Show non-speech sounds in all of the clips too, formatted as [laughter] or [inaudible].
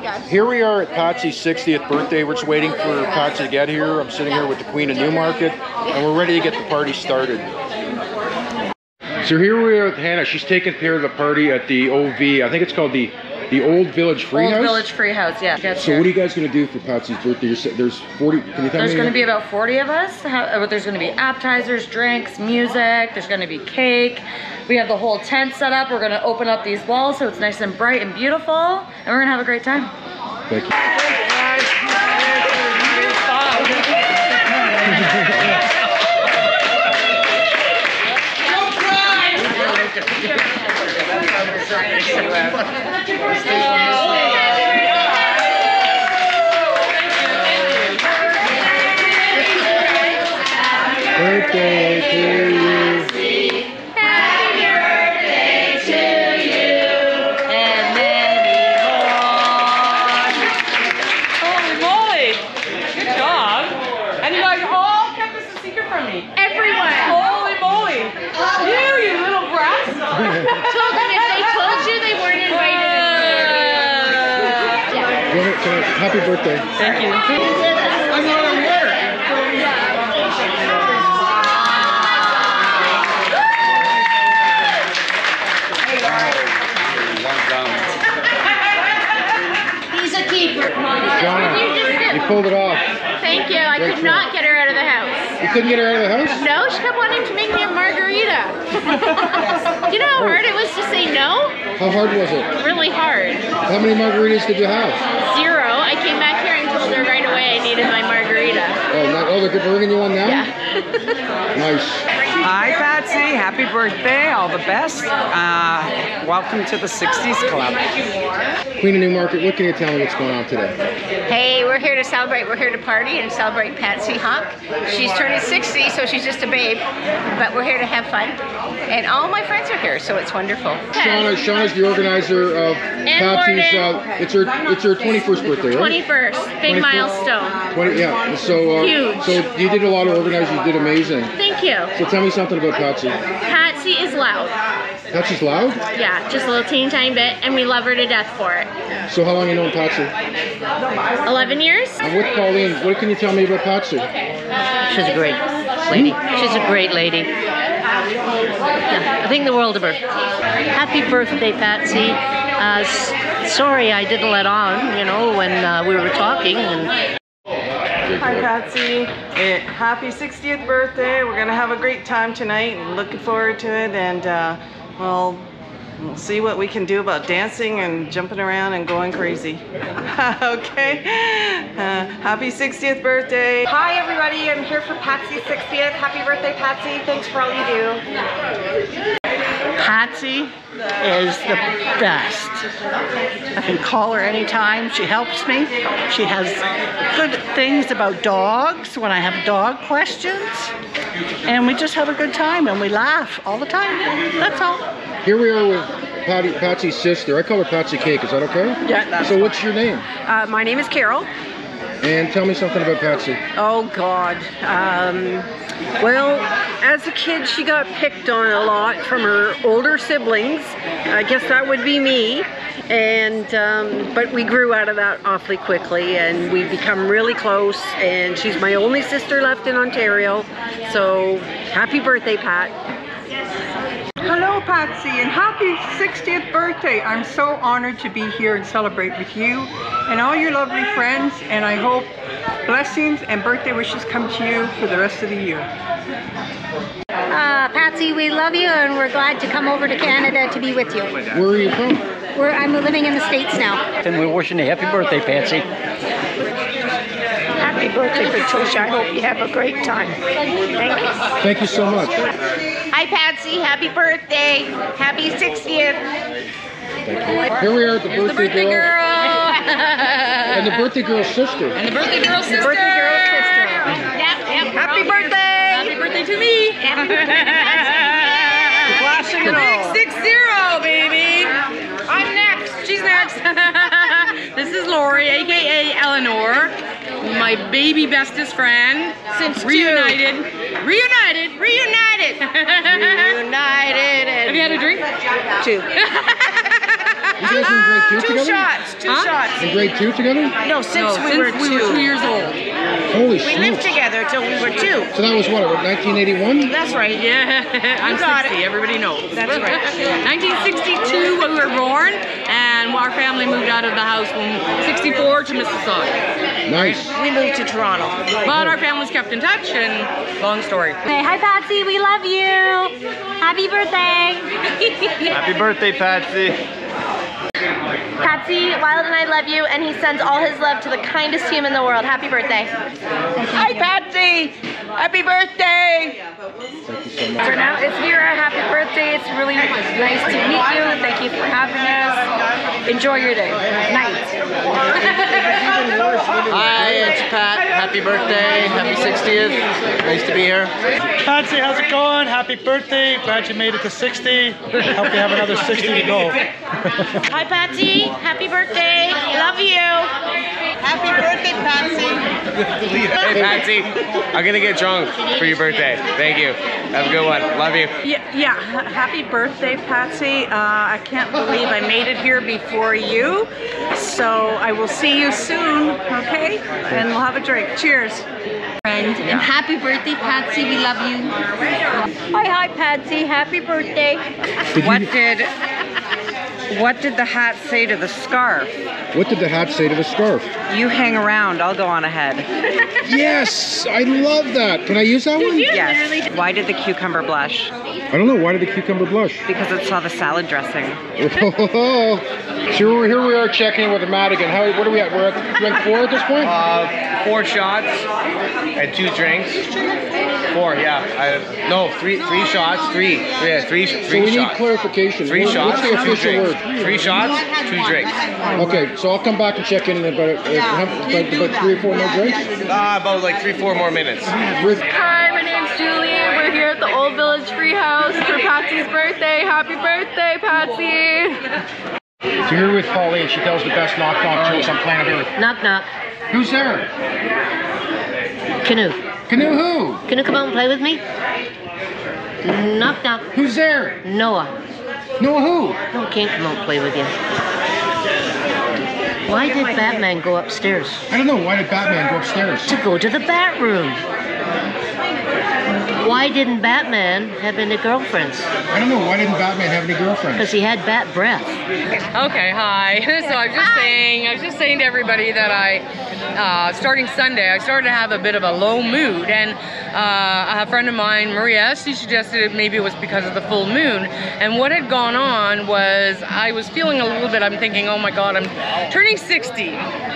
Here we are at Patsy's 60th birthday. We're just waiting for Patsy to get here. I'm sitting here with the Queen of Newmarket, and we're ready to get the party started. So here we are with Hannah. She's taking care of the party at the OV. I think it's called the the Old Village Free Old House. Village Free House, yeah. Gets So here. what are you guys gonna do for Patsy's birthday? You're, there's 40. Can you tell There's me? going to be about 40 of us. How- uh, There's going to be appetizers, drinks, music. There's going to be cake. We have the whole tent set up. We're going to open up these walls so it's nice and bright and beautiful. And we're going to have a great time. Thank you. Birthday to you. Go ahead, can I- Happy birthday. Thank you. He's a keeper. Donna, You just you pulled it off. Thank you. I Great could not get her out of the house. You couldn't get her out of the house? No, she kept wanting to make me a margarita. [laughs] you know how oh. hard it was to say no? How hard was it? Really hard. How many margaritas did you have? Came back here and told her right away I needed my margarita. Oh, not, oh, they're bringing you one now? Yeah. Nice. Hi, Patsy. Happy birthday. All the best. Uh, welcome to the 60s Club. Queen of Newmarket, what can you tell me what's going on today? Hey, we're here to celebrate. We're here to party and celebrate Patsy Hawk. She's turning 60, so she's just a babe, but we're here to have fun. And all my friends are here, so it's wonderful. Shauna, Shauna's the organizer of Patsy's. Uh, it's her it's her 21st birthday, right? 21st. Big 21st. milestone. 20, yeah. So uh, Huge. so you did a lot of organizing. You did amazing. Thank you. So tell me something about Patsy. Patsy is loud. Patsy's loud. Yeah, just a little teeny tiny bit, and we love her to death for it. So how long you known Patsy? 11 years? I'm with Pauline. What can you tell me about Patsy? She's a great lady. She's a great lady. Yeah, I think the world of her. Happy birthday, Patsy. Uh, sorry I didn't let on, you know, when uh, we were talking. And Hi, Patsy. Eh, happy 60th birthday. We're to have a great time tonight looking forward to it. And, uh, well, we'll see what we can do about dancing and jumping around and going crazy. [laughs] okay? Uh, happy 60th birthday. Hi everybody, I'm here for Patsy's 60th. Happy birthday Patsy, thanks for all you do. Patsy is the best. I can call her anytime. She helps me. She has good things about dogs when I have dog questions. And we just have a good time and we laugh all the time. That's all. Here we are with Patty, Patsy's sister. I call her Patsy Cake. Is that okay? Yeah, that's So what's your name? Uh, my name is Carol. And tell me something about Patsy. Oh God. Um, well, as a kid, she got picked on a lot from her older siblings. I guess that would be me. And um, but we grew out of that awfully quickly, and we've become really close. And she's my only sister left in Ontario. So happy birthday, Pat. Hello, Patsy, and happy 60th birthday. I'm so honored to be here and celebrate with you and all your lovely friends, and I hope blessings and birthday wishes come to you for the rest of the year. Uh, Patsy, we love you, and we're glad to come over to Canada to be with you. Where are you from? We're, I'm living in the States now. And we're wishing you a happy birthday, Patsy. Happy birthday, Patricia. I hope you have a great time. Thank you. Thank you so much. Hi, Patsy. Happy birthday. Happy 60th. Thank you. Here we are at the birthday, girl. and the birthday girl's sister. And the birthday girl's sister. Birthday girl sister. Yep, yep. Happy birthday. Happy birthday to me. [laughs] Flashing it all. Six zero, baby. I'm next. She's next. [laughs] this is Lori, aka Eleanor, my baby bestest friend. Since reunited, reunited, reunited, reunited. Have you had a drink? Two. [laughs] You guys in grade ah, two Two together? shots, two Huh? shots. In grade two together? No, since No, we since were we two. were two years old. Holy We lived together till we were two. So that was what, what 1981? That's right. Yeah, [laughs] I'm got 60. it. Everybody knows. That's right. [laughs] 1962 when we were born, and our family moved out of the house from 64 to Mississauga. Nice. We moved to Toronto. But our families kept in touch, and long story. Hey, hi Patsy, we love you. Happy birthday. [laughs] Happy birthday, Patsy. Patsy, Wild and I love you, and he sends all his love to the kindest human in the world. Happy birthday. Hi, Patsy. Happy birthday. For now, it's Vera. Happy birthday. It's really nice to meet you. Thank you for having us. Enjoy your day. Night. [laughs] Hi, it's Pat. Happy birthday. Happy 60th. Nice to be here. Patsy, how's it going? Happy birthday. Glad you made it to 60. Hope you have another 60 to go. [laughs] Hi Patsy, happy birthday. Love you. Happy birthday, Patsy. Hey, Patsy. I'm going to get drunk for your birthday. Thank you. Have a good one. Love you. Yeah, yeah. Happy birthday, Patsy. Uh, I can't believe I made it here before you. So I will see you soon, okay? And we'll have a drink. Cheers. And happy birthday, Patsy. We love you. Hi, hi, Patsy. Happy birthday. What did what did the hat say to the scarf? What did the hat say to the scarf? You hang around, I'll go on ahead. [laughs] Yes, I love that. Can I use that one? Yes. Why did the cucumber blush? I don't know. Why did the cucumber blush? Because it saw the salad dressing. so here we are checking in with the Madigan. How? What are we at? We're at drink four at this point. Uh, four shots and two drinks. Four, yeah. I, no, three, three shots. Three, yeah, three, three so we need shots. clarification. Three What- shots, What's the two official drinks. word? Three shots, two drinks. Okay, so I'll come back and check in in about, uh, about, about three or four more drinks. Uh, about like three, four more minutes. With Hi, my name's Julie. We're here at the Old Village Free House for Patsy's birthday. Happy birthday, Patsy. so here with Pauline, she tells the best knock knock jokes on planet Earth. Knock knock. Who's there? Canoe. Canoe who? Can you come out and play with me? Knock knock. Who's there? Noah. Noah who? No, can't come out and play with you. Why did Batman go upstairs? I don't know. Why did Batman go upstairs? To go to the bat room. Why didn't Batman have any girlfriends? I don't know. Why didn't Batman have any girlfriends? Because he had bat breath. Okay, hi. [laughs] So I'm just saying, I was just saying to everybody that I, uh, starting Sunday, I started to have a bit of a low mood, and uh, a friend of mine, Maria, she suggested maybe it was because of the full moon. And what had gone on was I was feeling a little bit. I'm thinking, oh my God, I'm turning 60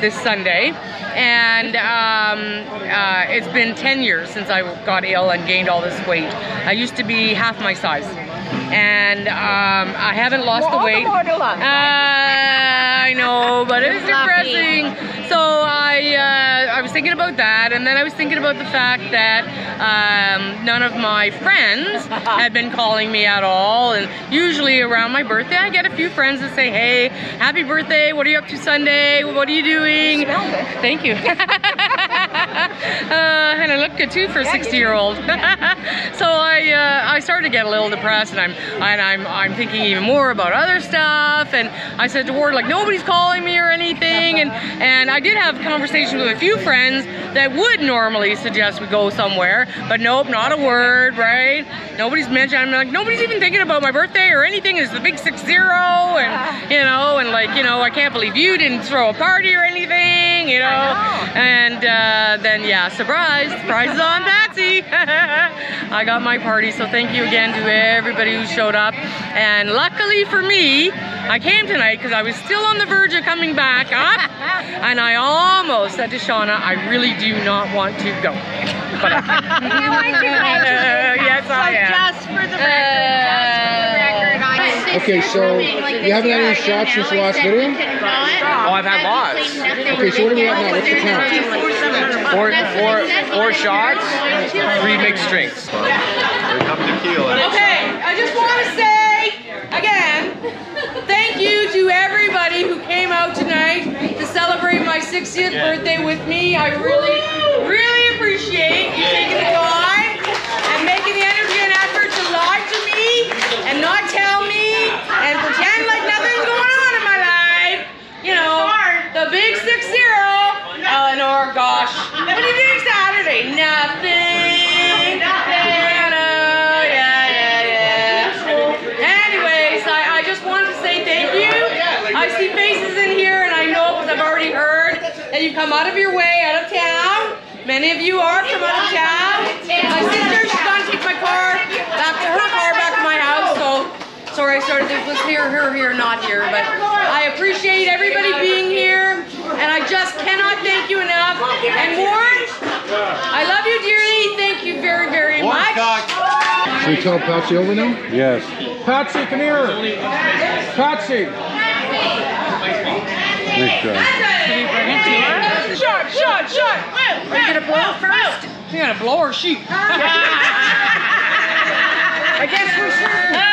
this Sunday, and um, uh, it's been 10 years since I got ill and gained all this weight. I used to be half my size. And um, I haven't lost the weight. Uh, I know, but it was depressing. So I, uh, I was thinking about that, and then I was thinking about the fact that um, none of my friends [laughs] had been calling me at all. And usually around my birthday, I get a few friends that say, "Hey, happy birthday! What are you up to Sunday? What are you doing?" Thank you. [laughs] [laughs] uh, and I look good too for a 60-year-old. [laughs] so I, uh, I started to get a little depressed, and I'm, and I'm, I'm thinking even more about other stuff. And I said to Ward, like, nobody's calling me or anything. And, and I did have conversations with a few friends that would normally suggest we go somewhere, but nope, not a word, right? Nobody's mentioned. I'm like, nobody's even thinking about my birthday or anything. It's the big six zero, and you know, and like, you know, I can't believe you didn't throw a party or anything, you know. And uh, then yeah, surprise, surprise is on Patsy. [laughs] I got my party, so thank you again to everybody who showed up. And luckily for me, I came tonight because I was still on the verge of coming back up, [laughs] and I almost said to Shauna, I really do not want to go. But I [laughs] You want to go? yes, I am. Just for the record, just for the record, Okay, so you haven't had any shots since the last video? Oh, I've had lots. Okay, so what do we at now? What's the count? Four, four, four shots, three mixed drinks. Okay, I you come out of your way, out of town. Many of you are from out of town. My sister, she's gonna take my car back to her car back to my house. So sorry, I started this was here, here, here, not here. But I appreciate everybody being here, and I just cannot thank you enough. And Warren, I love you dearly. Thank you very, very much. Should we tell Patsy over now? Yes. Patsy, come here. Patsy. Nice job. Shut, shut, shut. Are you gonna blow first? You're gonna blow or shoot? [laughs] I guess we should.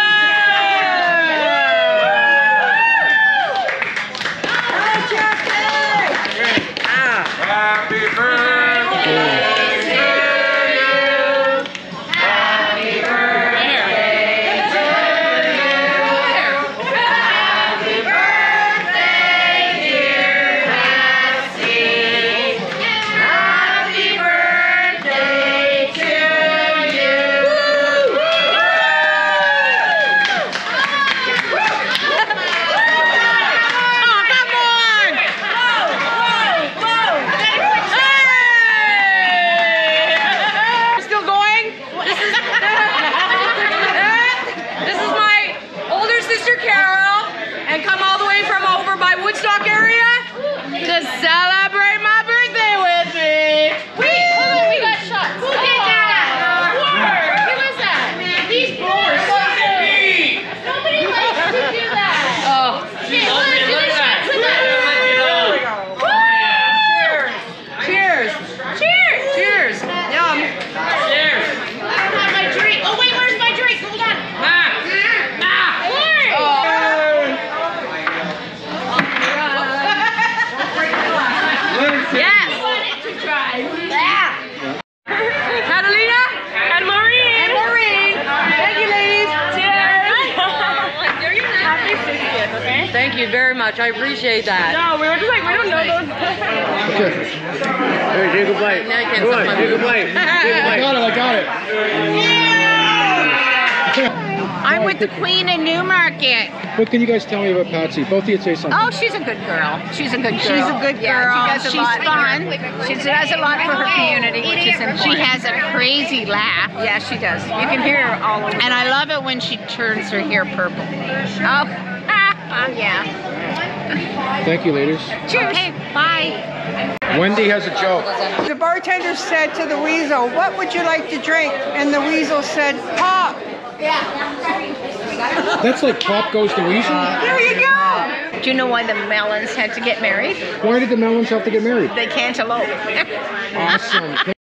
Appreciate that. No, we were just like, we don't know those. Hey, take a bite. Now you can't Come suck on, [laughs] take a bite. Take a I bite. got it, I got it. [laughs] I'm with the Queen in Newmarket. What can you guys tell me about Patsy? Both of you say something. Oh, she's a good girl. She's a good girl. She's a good Yeah, girl. she does a She's lot. fun. She does a lot for her community, which is important. She has a crazy laugh. Yeah, she does. You can hear her all over. And I love it when she turns her hair purple. Oh, [laughs] yeah. Thank you, ladies. Cheers. Okay, bye. Wendy has a joke. The bartender said to the weasel, what would you like to drink? And the weasel said, pop. Yeah. That's like Pop Goes the Weasel. There you go. Do you know why the Melons had to get married? Why did the Melons have to get married? They can't elope. Awesome. [laughs]